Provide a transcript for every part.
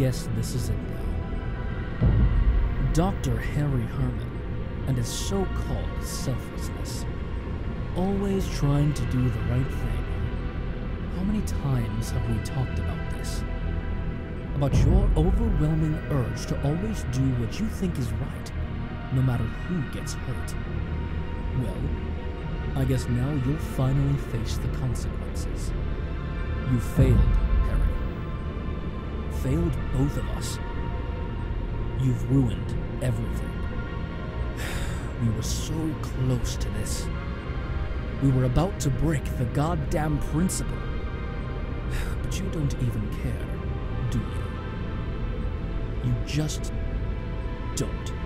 Guess this is it now. Dr. Harry Herman and his so called selflessness. Always trying to do the right thing. How many times have we talked about this? About your overwhelming urge to always do what you think is right, no matter who gets hurt. Well, I guess now you'll finally face the consequences. You failed. Failed both of us. You've ruined everything. We were so close to this. We were about to break the goddamn principle. But you don't even care, do you? You just don't.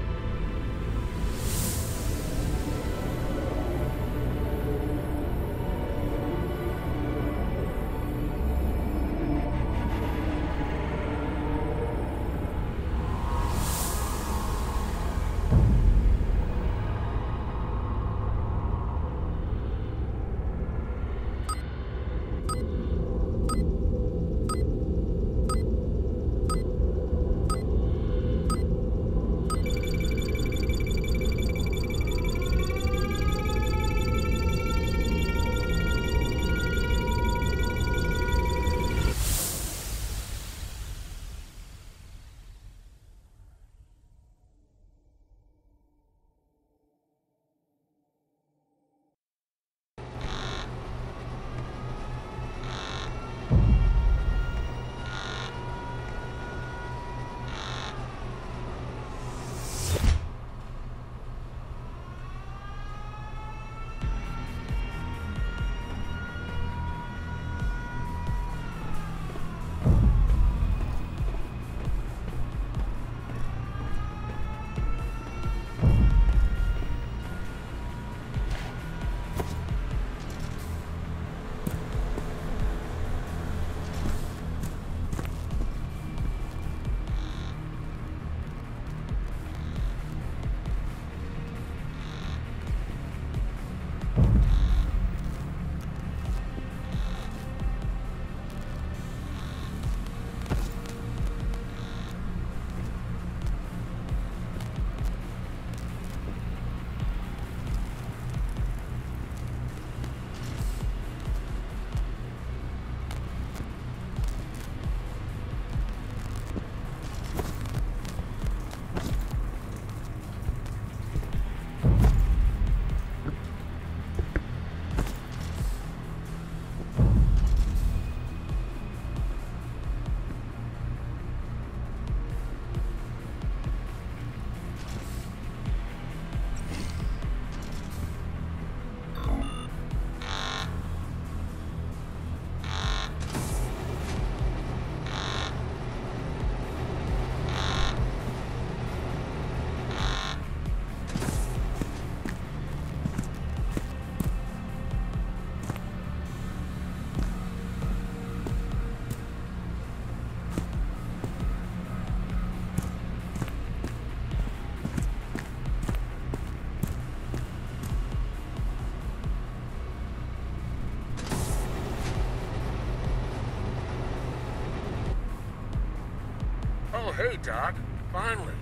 Hey, Doc. Finally.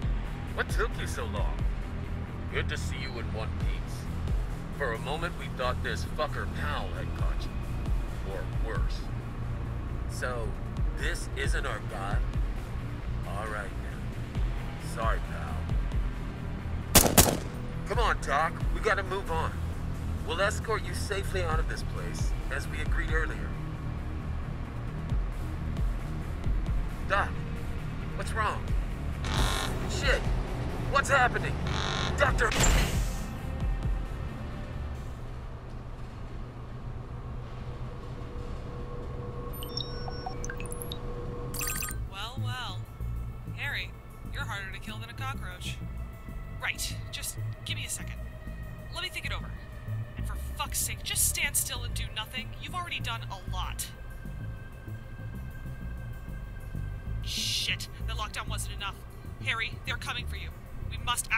What took you so long? Good to see you in one piece. For a moment, we thought this fucker Powell had caught you. Or worse. So, this isn't our guy? Alright then. Sorry, pal. Come on, Doc. We gotta move on. We'll escort you safely out of this place, as we agreed earlier. What's wrong? Shit! What's happening? Doctor...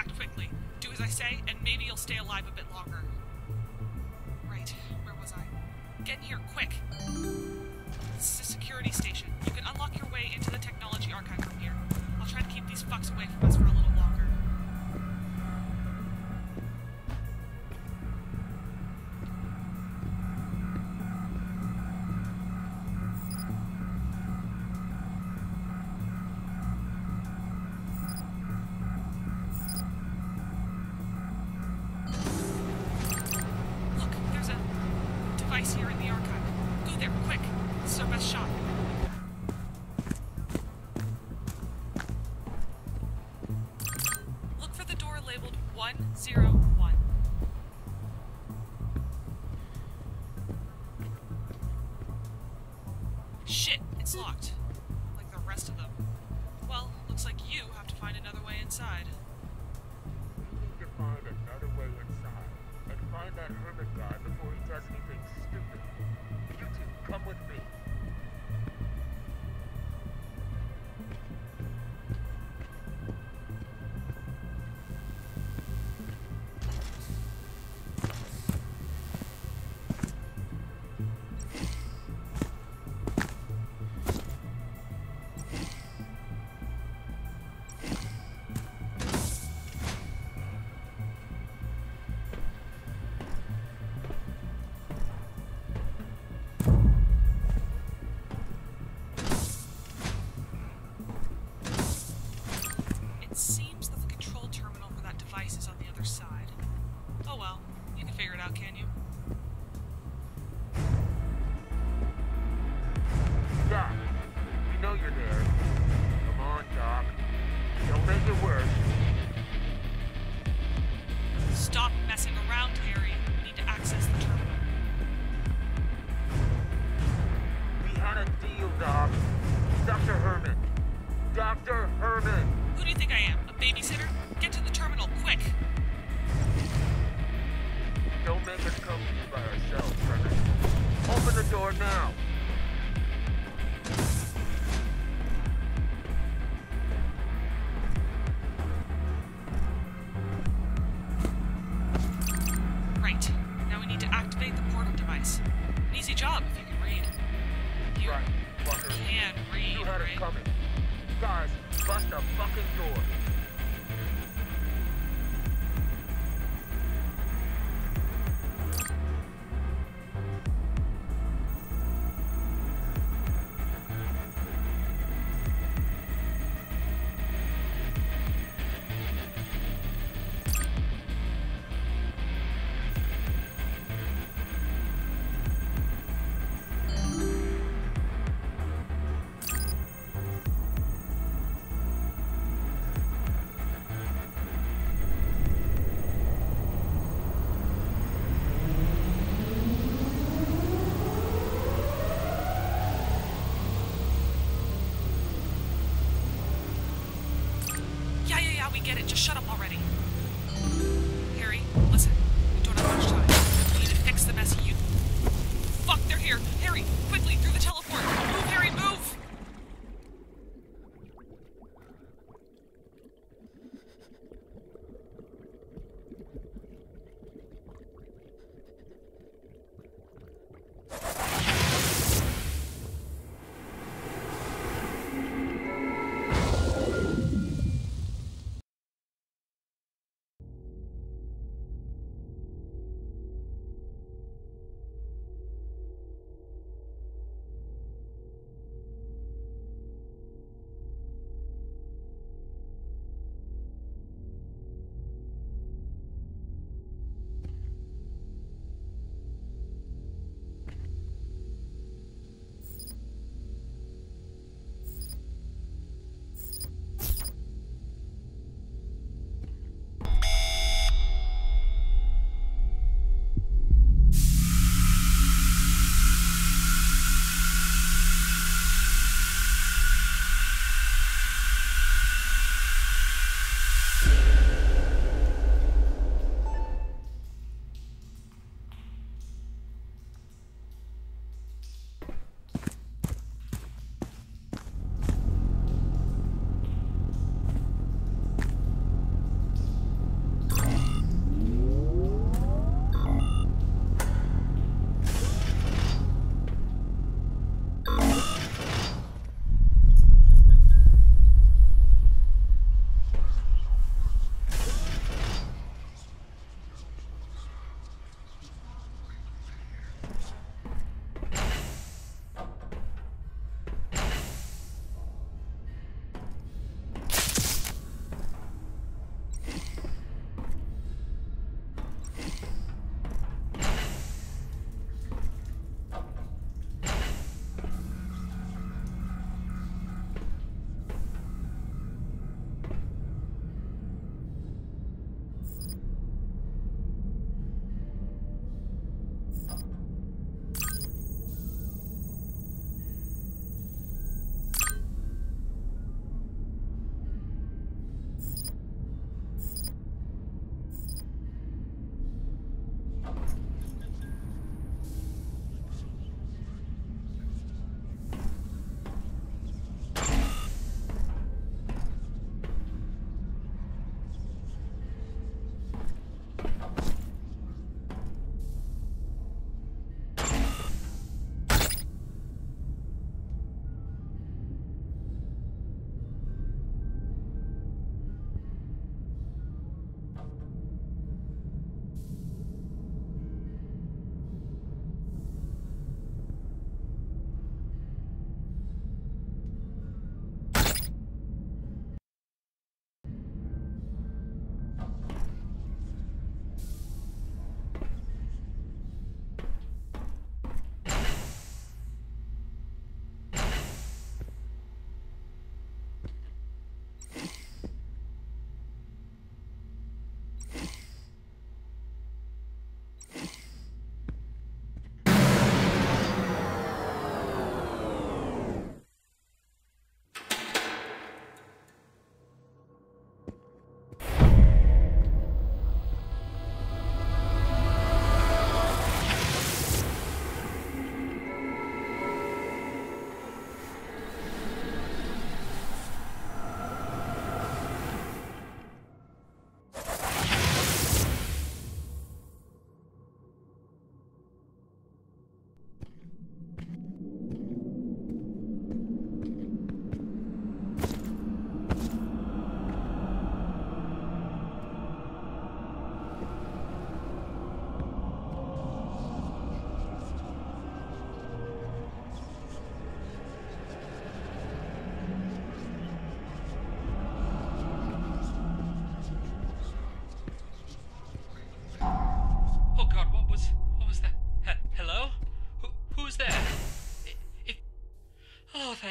act quickly. Do as I say, and maybe you'll stay alive a bit longer. Right, where was I? Get in here, quick! This is a security station. You can unlock your way into the technology archive from here. I'll try to keep these fucks away from us for a little longer. that hermit guy before he does anything stupid. You two, come with me.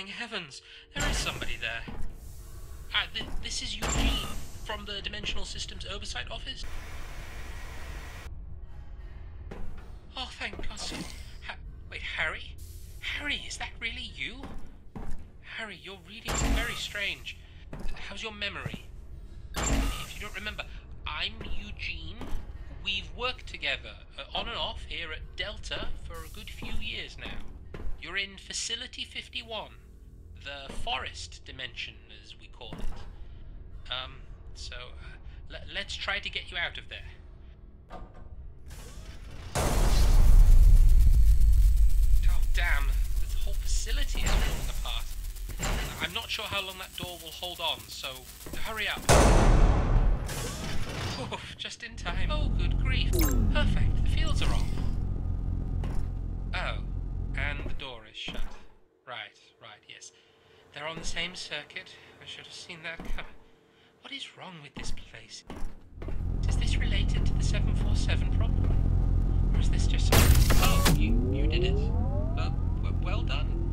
Heavens. There is somebody there. Uh, th- this is Eugene from the Dimensional Systems Oversight Office. Oh, thank God. Ha- wait, Harry? Harry, is that really you? Harry, your reading's very strange. How's your memory? If you don't remember, I'm Eugene. We've worked together, uh, on and off, here at Delta for a good few years now. You're in Facility 51, the forest dimension, as we call it. Um, so, uh, le- let's try to get you out of there. Oh, damn. This whole facility is falling apart. I'm not sure how long that door will hold on, so hurry up. Oh, just in time. Oh, good grief. Perfect. The fields are off. Oh, and the door is shut. Right, right, yes. They're on the same circuit. I should have seen that coming. What is wrong with this place? Is this related to the 747 problem? Or is this just. Oh, you, you did it. W- well done.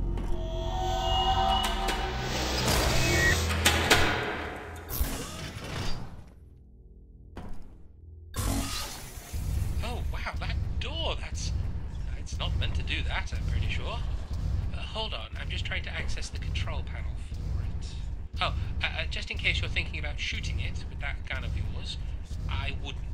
Thinking about shooting it with that gun of yours, I wouldn't.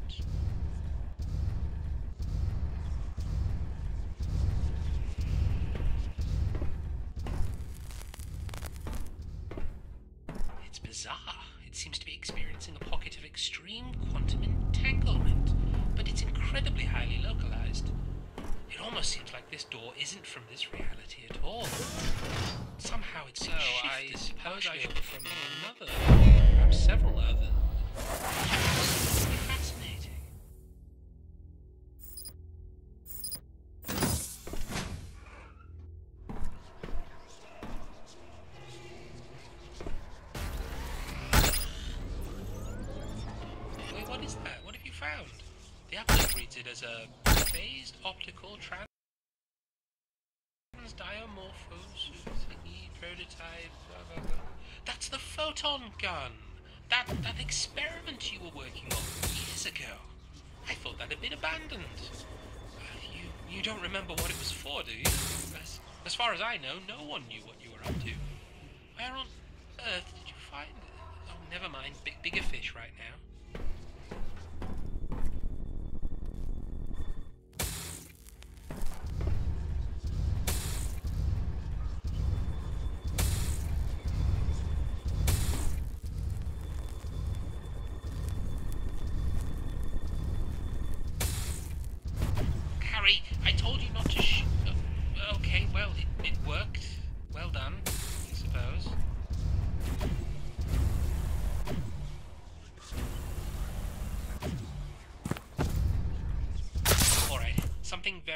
Photon gun. That that experiment you were working on years ago. I thought that had been abandoned. You you don't remember what it was for, do you? As, as far as I know, no one knew what you were up to. Where on earth did you find it? Oh, never mind. Big, bigger fish right now.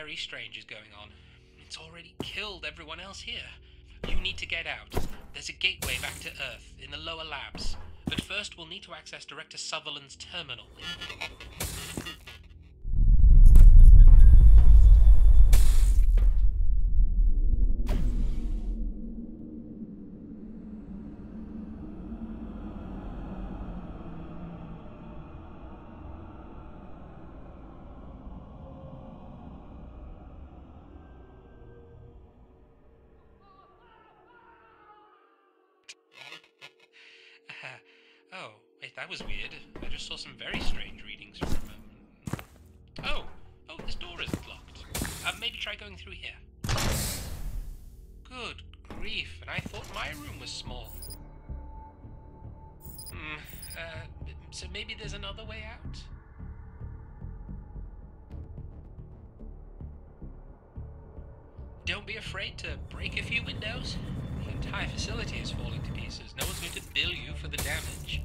Very strange is going on. It's already killed everyone else here. You need to get out. There's a gateway back to Earth in the lower labs. But first, we'll need to access Director Sutherland's terminal. Try going through here. Good grief, and I thought my room was small. Hmm, uh, so maybe there's another way out? Don't be afraid to break a few windows. The entire facility is falling to pieces. No one's going to bill you for the damage.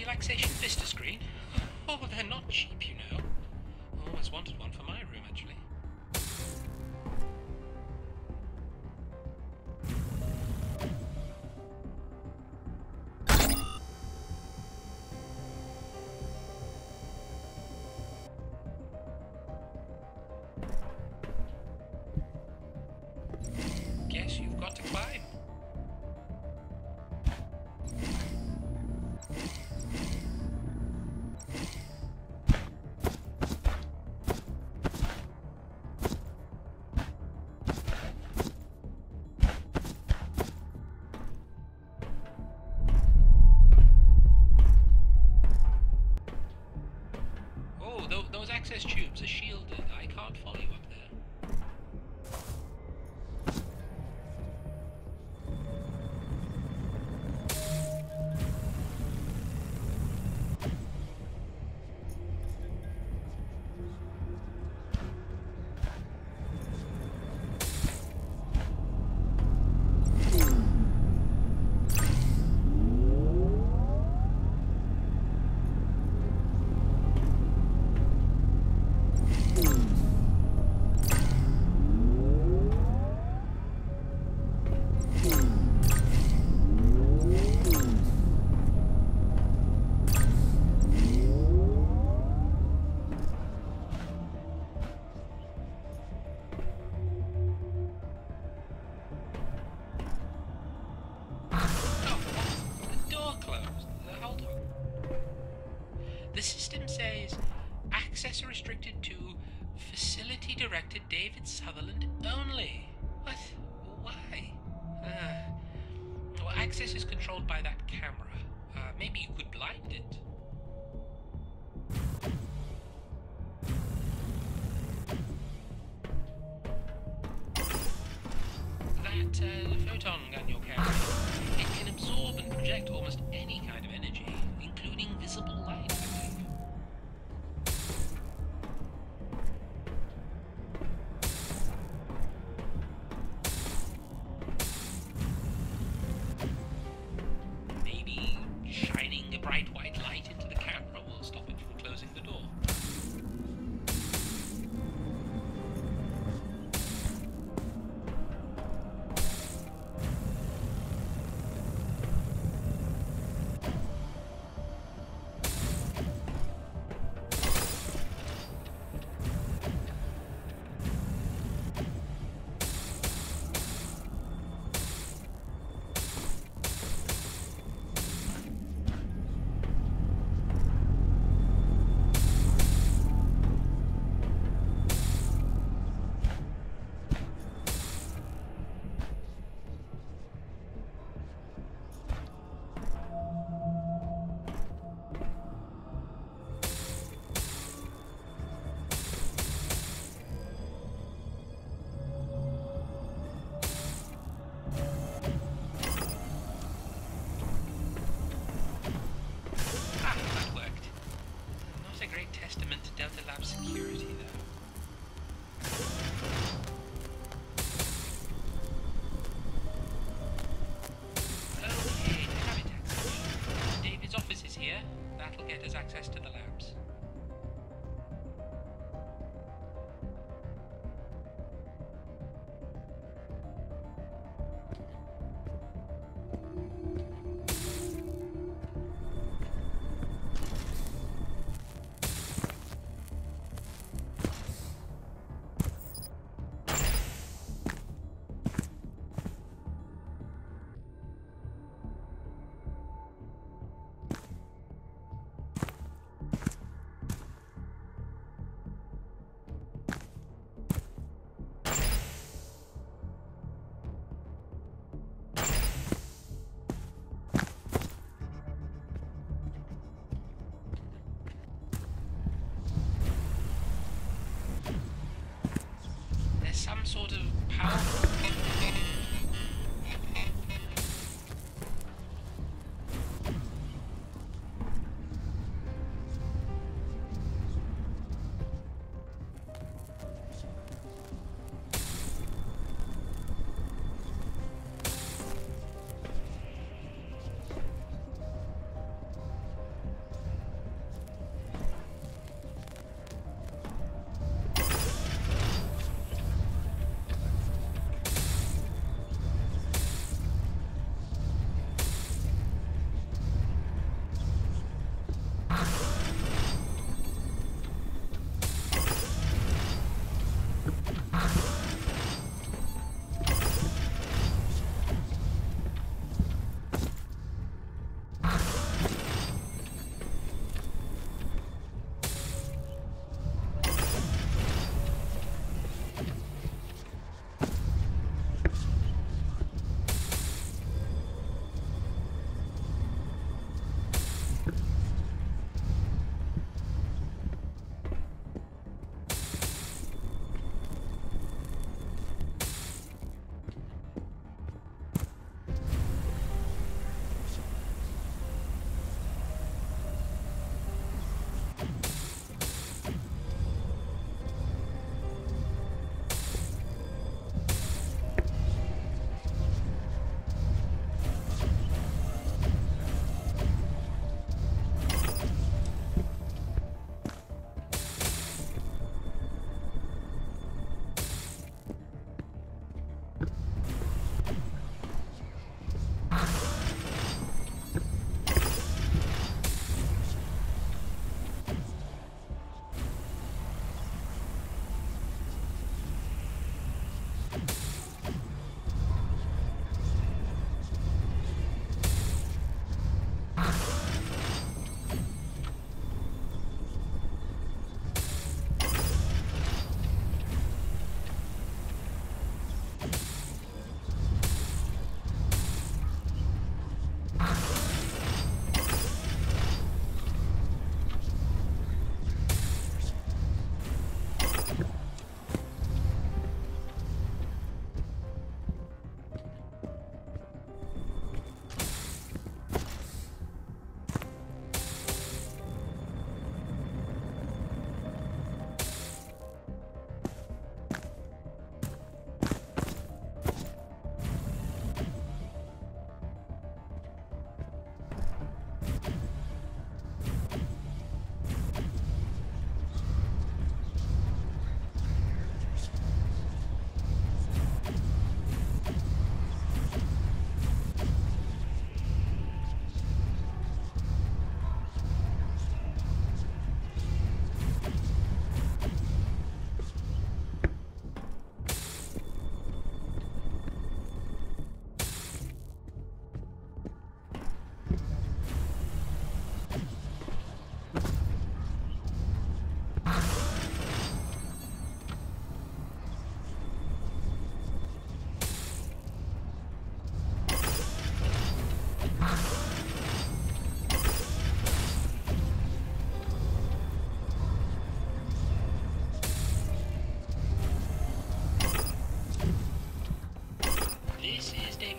relaxation vista screen? Oh, they're not cheap, you know. Oh, Always wanted one for my room, actually. Guess you've got to climb. Shining a sort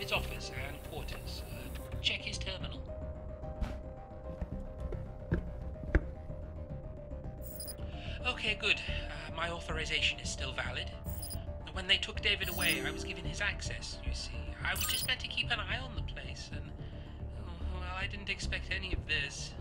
of power. This is David's office and quarters. Uh, check his terminal. Okay, good. Uh, my authorization is still valid. When they took David away, I was given his access, you see. I was just meant to keep an eye on the place, and. oh, Well, I didn't expect any of this.